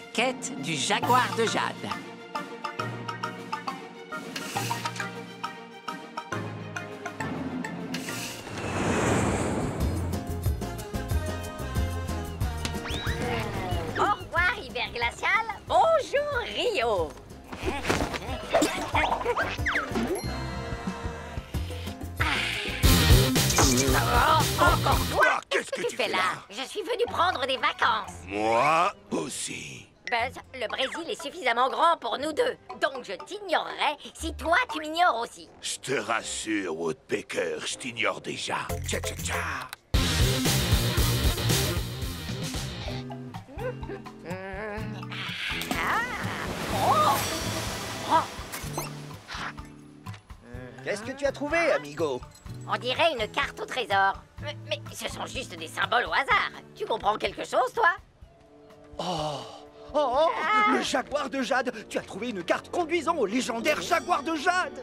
La quête du jaguar de Jade. Au revoir, hiver glacial. Bonjour, Rio. Oh, encore toi Ah, qu'est-ce que tu fais là Je suis venu prendre des vacances. Moi aussi. Buzz, le Brésil est suffisamment grand pour nous deux. Donc je t'ignorerai si toi tu m'ignores aussi. Je te rassure, Woodpecker, je t'ignore déjà. Tcha tcha tcha. Qu'est-ce que tu as trouvé, amigo? On dirait une carte au trésor. Mais, mais ce sont juste des symboles au hasard. Tu comprends quelque chose, toi? Oh, oh, le jaguar de Jade Tu as trouvé une carte conduisant au légendaire jaguar de Jade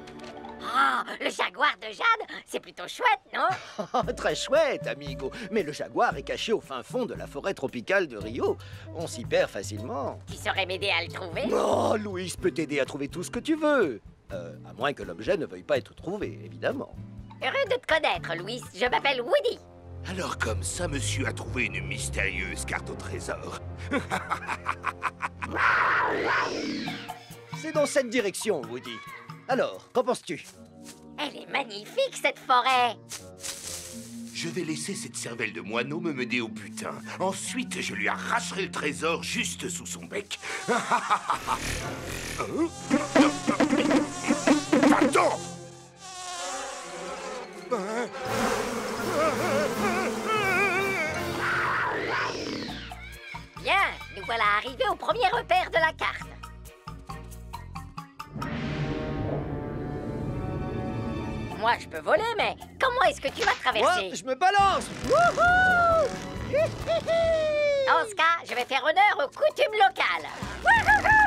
Ah, le jaguar de Jade, c'est plutôt chouette, non? Oh, Très chouette, amigo Mais le jaguar est caché au fin fond de la forêt tropicale de Rio. On s'y perd facilement. Tu saurais m'aider à le trouver? Oh, Louis peut t'aider à trouver tout ce que tu veux. Euh, à moins que l'objet ne veuille pas être trouvé, évidemment. Heureux de te connaître, Louis. Je m'appelle Woody. Alors comme ça, monsieur a trouvé une mystérieuse carte au trésor. C'est dans cette direction, Woody. Alors, qu'en penses-tu? Elle est magnifique, cette forêt. Je vais laisser cette cervelle de moineau me mener au butin. Ensuite, je lui arracherai le trésor juste sous son bec. Hein? Va-t'en arrivés au premier repère de la carte. Moi, je peux voler, mais comment est-ce que tu vas Moi, traverser je me balance Wouhou Dans ce cas, je vais faire honneur aux coutumes locales. Wouhouhou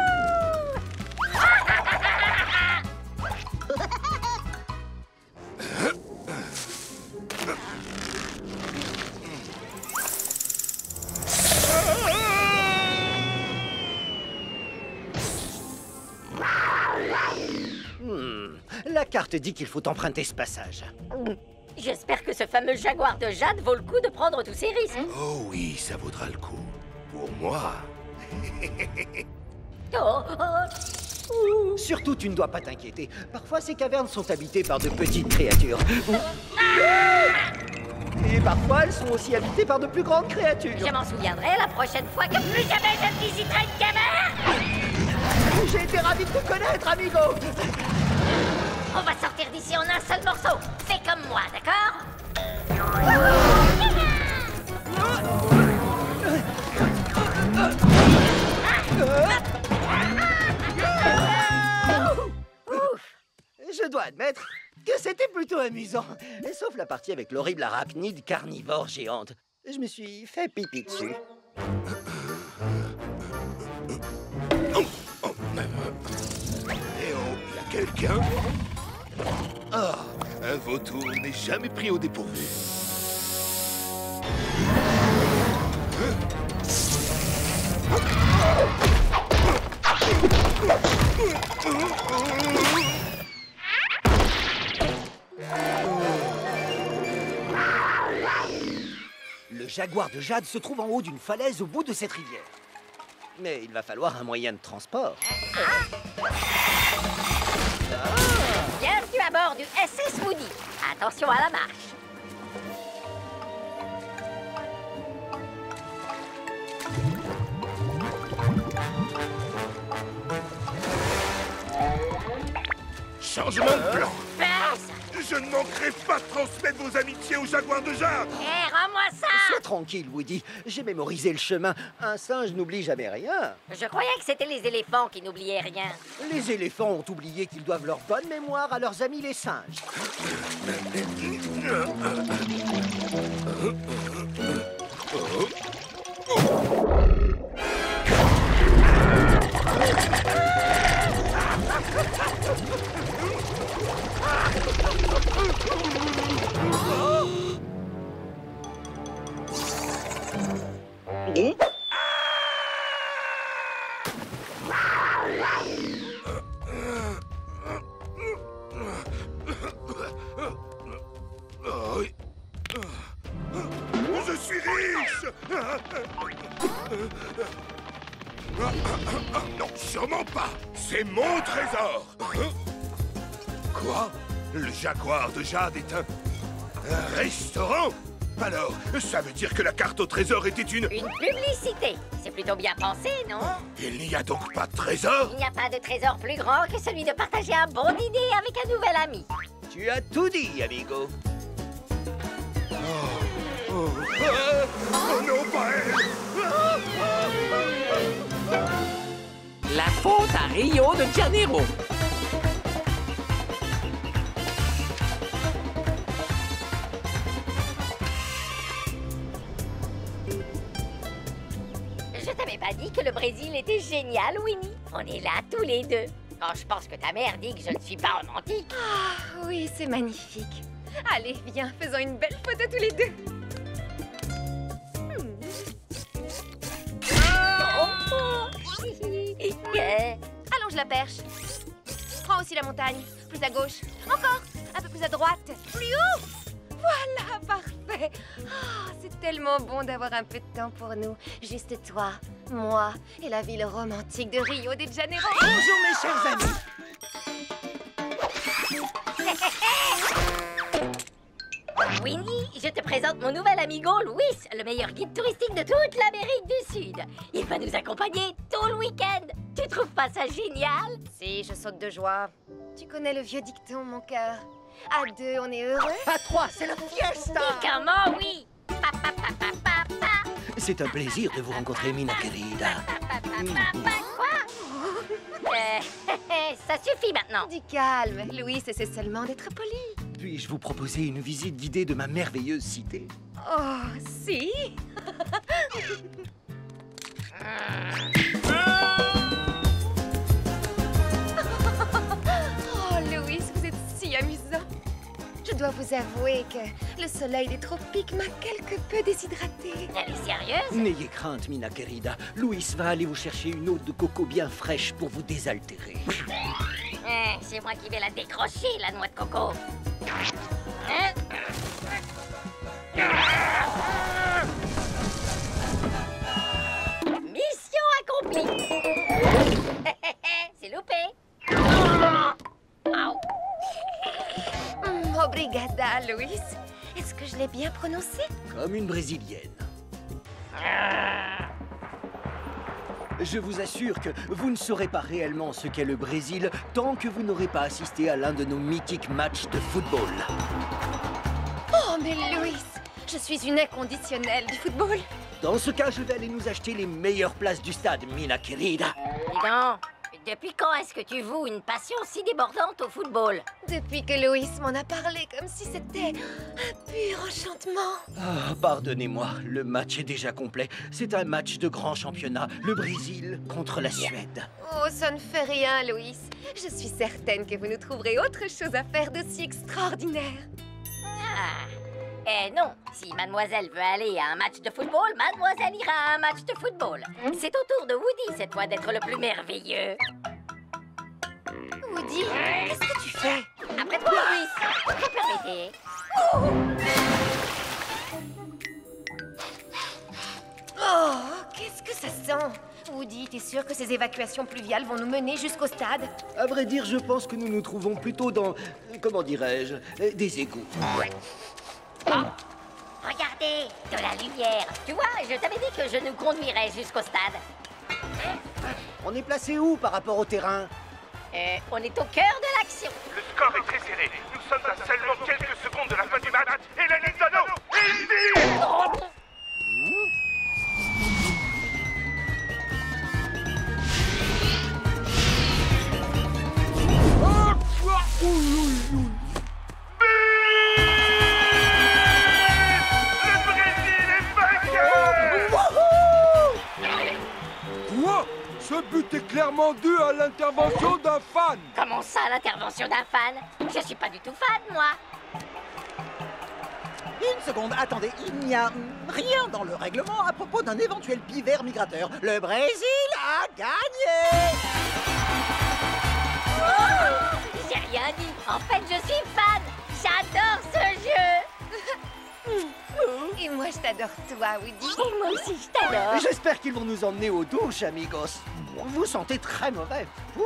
carte dit qu'il faut emprunter ce passage. J'espère que ce fameux jaguar de Jade vaut le coup de prendre tous ces risques. Oh oui, ça vaudra le coup. Pour moi. Oh, oh. Surtout, tu ne dois pas t'inquiéter. Parfois, ces cavernes sont habitées par de petites créatures. Et parfois, elles sont aussi habitées par de plus grandes créatures. Je m'en souviendrai la prochaine fois que plus jamais je visiterai une caverne. J'ai été ravi de te connaître, amigo On va sortir d'ici en un seul morceau. Fais comme moi, d'accord Je dois admettre que c'était plutôt amusant. Sauf la partie avec l'horrible arachnide carnivore géante. Je me suis fait pipi dessus. Eh oh, y a quelqu'un? Ah, un vautour n'est jamais pris au dépourvu. Le jaguar de Jade se trouve en haut d'une falaise au bout de cette rivière. Mais il va falloir un moyen de transport. Bienvenue SS Woody. Attention à la marche. Changement de plan. Je ne manquerai pas de transmettre vos amitiés au jaguar de Jade. Hé, rends-moi ça Sois tranquille, Woody. J'ai mémorisé le chemin. Un singe n'oublie jamais rien. Je croyais que c'était les éléphants qui n'oubliaient rien. Les éléphants ont oublié qu'ils doivent leur bonne mémoire à leurs amis les singes. Non, sûrement pas. C'est mon trésor Quoi Le jaguar de Jade est un... un restaurant Alors, ça veut dire que la carte au trésor était une... Une publicité. C'est plutôt bien pensé, non Il n'y a donc pas de trésor Il n'y a pas de trésor plus grand que celui de partager un bon dîner avec un nouvel ami. Tu as tout dit, amigo. Oh, ah, oh non, pas elle La faute à Rio de Janeiro. Je t'avais pas dit que le Brésil était génial, Winnie. On est là tous les deux. Quand je pense que ta mère dit que je ne suis pas romantique. Ah oui, c'est magnifique. Allez, viens, faisons une belle photo tous les deux. Hmm. Allonge la perche. Prends aussi la montagne. Plus à gauche. Encore. Un peu plus à droite. Plus haut. Voilà, parfait. Ah, c'est tellement bon d'avoir un peu de temps pour nous. Juste toi, moi et la ville romantique de Rio de Janeiro. Bonjour, mes chers amis. Winnie, je te présente mon nouvel amigo Louis, le meilleur guide touristique de toute l'Amérique du Sud. Il va nous accompagner tout le week-end. Tu trouves pas ça génial? Si, je saute de joie. Tu connais le vieux dicton, mon cœur. À deux, on est heureux. À trois, c'est la fiesta. Et comment oui? C'est un plaisir de vous rencontrer, Mina querida. Quoi? Euh, Ça suffit maintenant. Du calme. Louis essaie seulement d'être poli. Puis-je vous proposer une visite guidée de ma merveilleuse cité? Oh, si dois vous avouer que le soleil des tropiques m'a quelque peu déshydratée. Elle est sérieuse? N'ayez crainte, Mina querida. Louis va aller vous chercher une eau de coco bien fraîche pour vous désaltérer. Hein, C'est moi qui vais la décrocher, la noix de coco. Louis. Est-ce que je l'ai bien prononcé? Comme une brésilienne. Je vous assure que vous ne saurez pas réellement ce qu'est le Brésil tant que vous n'aurez pas assisté à l'un de nos mythiques matchs de football. Oh, mais Louis, je suis une inconditionnelle du football. Dans ce cas, je vais aller nous acheter les meilleures places du stade, Mina querida. Dis donc, depuis quand est-ce que tu voues une passion si débordante au football Depuis que Louis m'en a parlé comme si c'était un pur enchantement. Ah, pardonnez-moi, le match est déjà complet. C'est un match de grand championnat, le Brésil contre la Suède. Oh, ça ne fait rien, Louis. Je suis certaine que vous nous trouverez autre chose à faire d'aussi extraordinaire. Ah Eh non, si mademoiselle veut aller à un match de football, mademoiselle ira à un match de football. C'est au tour de Woody cette fois d'être le plus merveilleux. Woody, qu'est-ce que tu fais? Après toi, Louis, permettez. Oh, qu'est-ce que ça sent? Woody, t'es sûr que ces évacuations pluviales vont nous mener jusqu'au stade? À vrai dire, je pense que nous nous trouvons plutôt dans, comment dirais-je, des égouts. Regardez, de la lumière. Tu vois, je t'avais dit que je nous conduirais jusqu'au stade. On est placé où par rapport au terrain? Euh, on est au cœur de l'action. Le score est très serré. Nous sommes à seulement quelques secondes de la fin du match. Et la Nintendo à l'intervention d'un fan Comment ça, l'intervention d'un fan? Je suis pas du tout fan, moi. Une seconde, attendez, il n'y a rien dans le règlement à propos d'un éventuel pivert migrateur. Le Brésil a gagné J'ai rien dit. En fait, je suis fan. J'adore ce. Et moi, je t'adore, toi, Woody. Et moi aussi, je t'adore. J'espère qu'ils vont nous emmener aux douches, amigos. Vous sentez très mauvais. Ouh.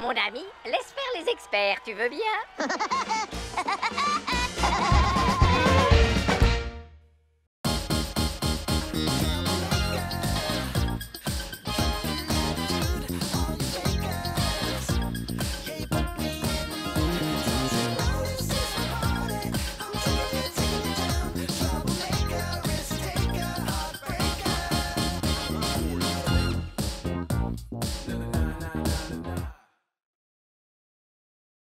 Mon ami, laisse faire les experts, tu veux bien?